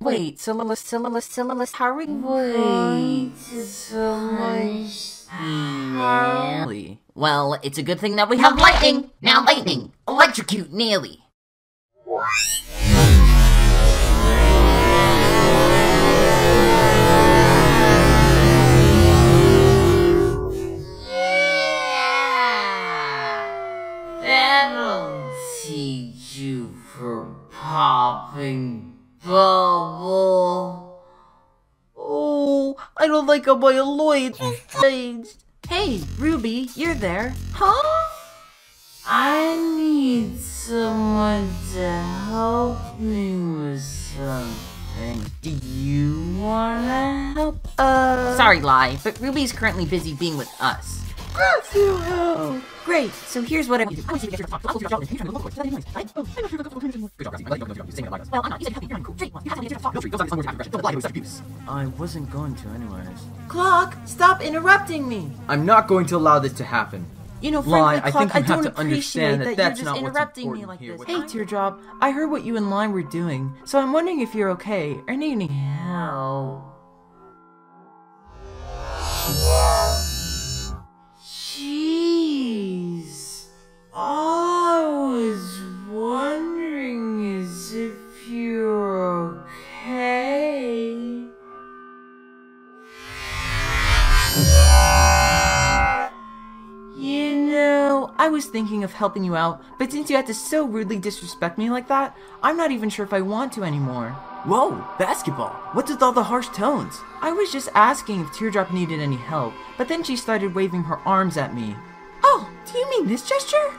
Wait, Silas, Silas, Silas, hurry. Wait, Nearly. Well, it's a good thing that we have lightning. Now lightning, electrocute Nearly. I don't like how my alloy changed. Hey, Ruby, you're there. Huh? I need someone to help me with something. Do you wanna help? Uh, Sorry, Liy, but Ruby's currently busy being with us. Grab you help. Great, so here's what I do. I want you to get here to talk. Good job, Teardrop. Well, I'm not. You said you have cool. Great. You have to answer the No, tree. Don't abuse. Don't lie to abuse. I wasn't going to anyways. Clock, stop interrupting me. I'm not going to allow this to happen. You know, frankly, I Clock, think you I have don't to appreciate understand that that that's you're not just interrupting me like this. Hey, Teardrop, I heard what you and Lime were doing, so I'm wondering if you're okay or need any help. Was thinking of helping you out, but since you had to so rudely disrespect me like that, I'm not even sure if I want to anymore. Whoa, basketball! What's with all the harsh tones? I was just asking if Teardrop needed any help, but then she started waving her arms at me. Oh, do you mean this gesture?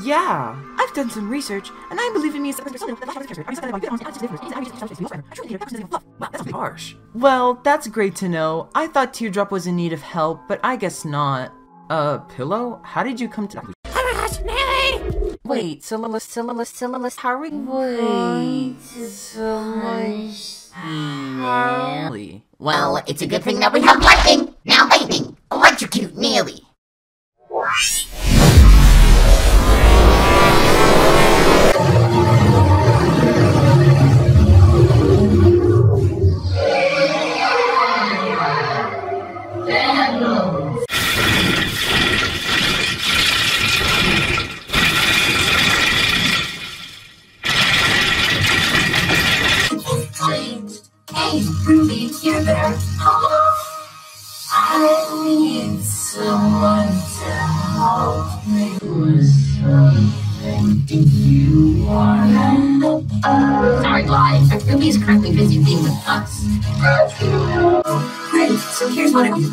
Yeah, I've done some research, and I believe in me as a Wow, that's harsh. Well, that's great to know. I thought Teardrop was in need of help, but I guess not. Uh, Pillow? How did you come to Wait, Silas, Silas, Silas, hurry. Wait, Silas. Nearly. Well, it's a good thing that we have lightning. Now lightning, electrocute Nearly. There. I need someone to help me with something. Do you wanna help? Sorry, Liy, Ruby's currently busy being with us. So here's what I do.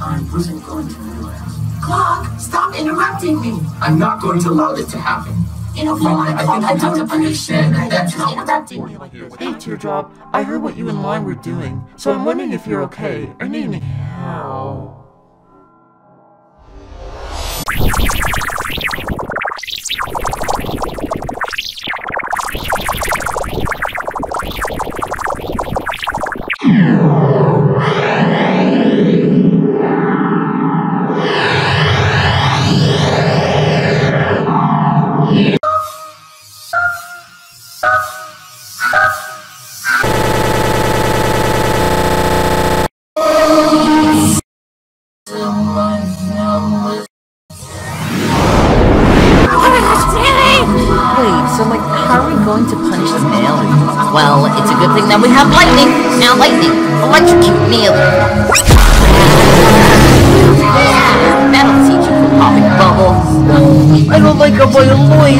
I wasn't going to anyways. Clock, stop interrupting me. I'm not going to allow this to happen. You know, Clock, I I don't understand that that's not interrupting me. Hey, Teardrop, I heard what you and Lime were doing, so I'm wondering if you're okay or need any help. Wait, That'll teach you for popping bubbles. I don't like how my alloy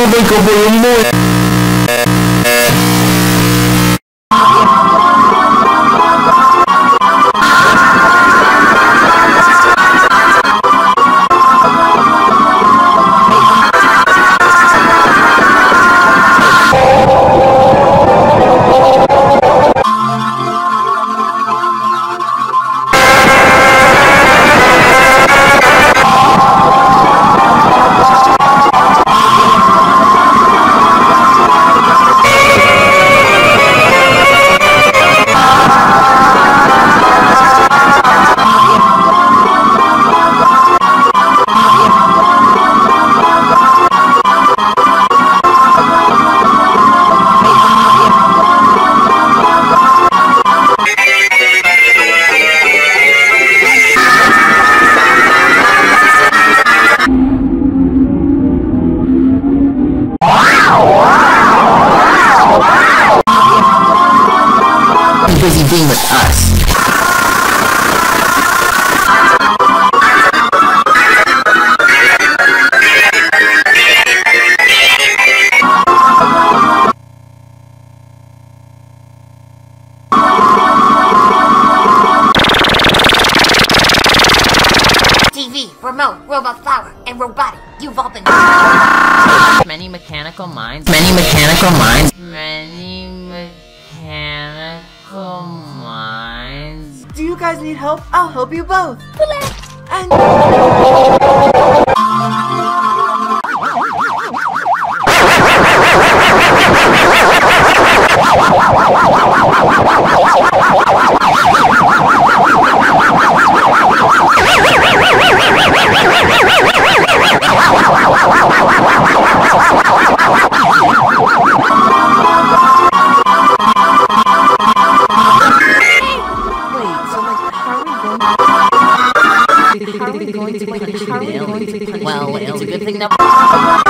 Sumabay ka ba yun mo? Remote, robot flower, and robotic. You've all been. Many mechanical minds. Many mechanical minds. Many mechanical minds. Do you guys need help? I'll help you both. And good thing that.